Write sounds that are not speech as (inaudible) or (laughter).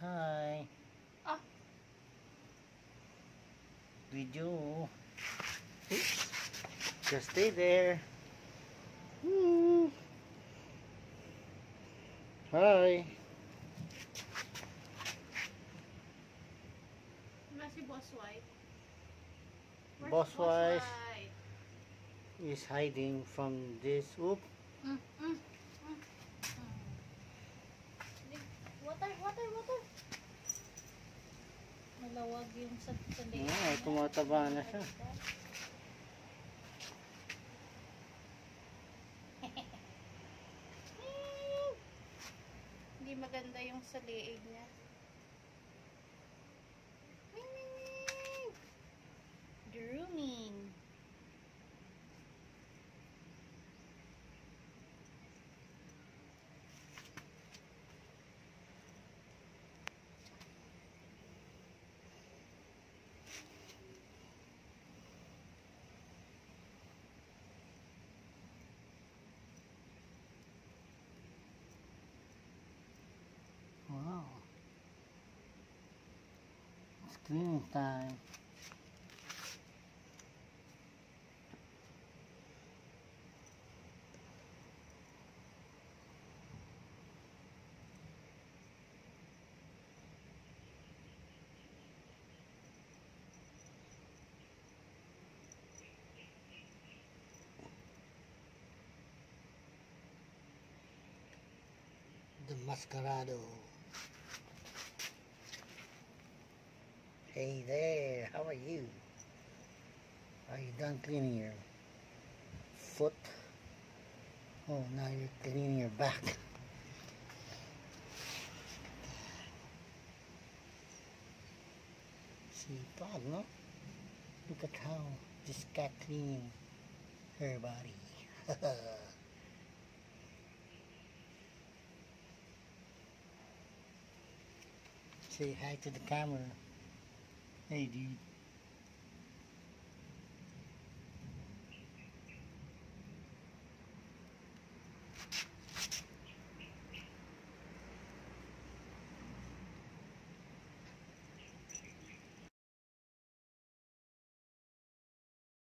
Hi. Ah. Video. Oops. Just stay there. Woo. Hi. Wala si Boss White. Where's Boss White? White? Is hiding from this. Oop. Mm, mm, mm, mm. Water, water, water. Malawag yung sa sa Ah, tumataba na siya. Maganda yung sa leeg niya. Time. The Mascarado. Hey there, how are you? Are you done cleaning your foot? Oh, now you're cleaning your back. See, dog, no? Look at how this cat cleaning her body. (laughs) Say hi to the camera. Hey, dude.